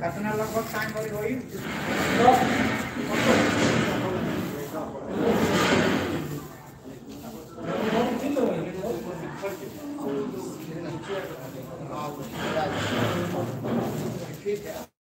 घटना लगभग टाइम ठीक आहे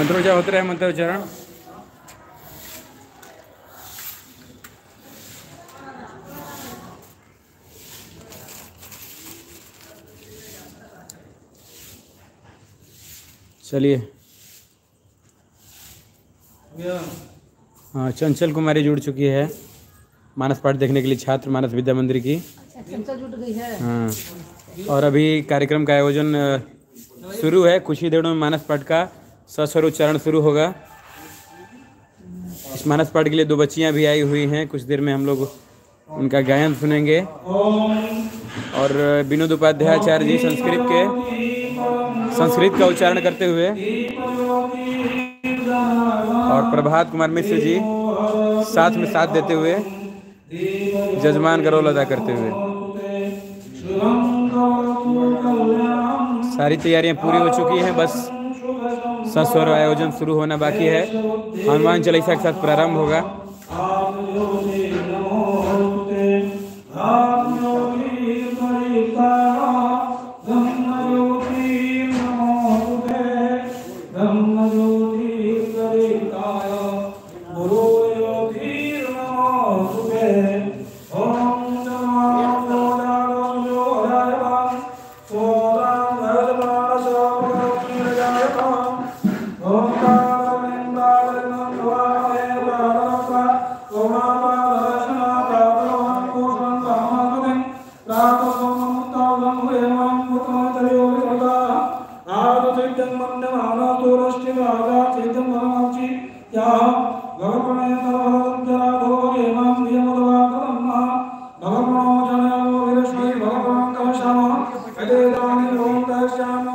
मंत्रोच्चार होते रहे मंत्रोच्चारण। चलिए। हाँ चंचल कुमारी जुड़ चुकी है मानस पाठ देखने के लिए छात्र मानस विद्या मंदिर की। गई है। हाँ और अभी कार्यक्रम का आयोजन शुरू है कुछ ही देरों में मानस पाठ का। सस्वर उच्चारण शुरू होगा। इस मानस पाठ के लिए दो बच्चियाँ भी आई हुई हैं। कुछ देर में हम लोग उनका गायन सुनेंगे। और विनोद उपाध्याय आचार्य जी संस्कृत के, संस्कृत का उच्चारण करते हुए। और प्रभात कुमार मिश्र जी साथ में साथ देते हुए जजमान का रोल अदा करते हुए। सारी तैयारियाँ पूरी हो चुकी हैं। बस सस्वर आयोजन शुरू होना बाकी है। हनुमान चालीसा के साथ प्रारंभ होगा। वाचा चैतं वरमाक्षि याः भगर्पणेतरभरतञ्जराधोभगेमां नियमदवाकृतं नः भगर्पणो जनयो विरष्मै भगर्पणं कलशामः यदेतानि रोन्दश्यामो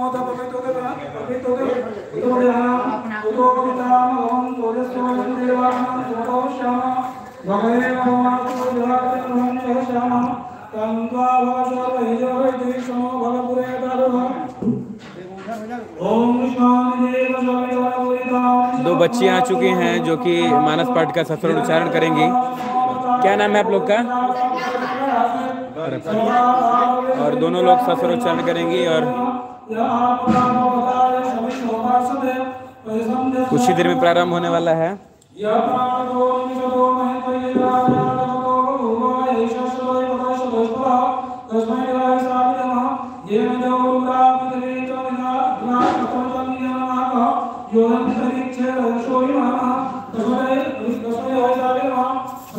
भगवेश्यामः तं त्वा भगसर्वैजो वैदेशमो भगपुरे तरुः ॐ विष्णो दो बच्ची आ चुकी हैं जो कि मानस पाठ का सस्वर उच्चारण करेंगी। क्या नाम है आप लोग का? और दोनों लोग सस्वर उच्चारण करेंगी और कुछ ही देर में प्रारंभ होने वाला है।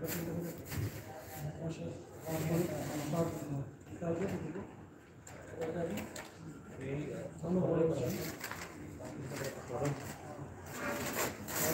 देव हाँ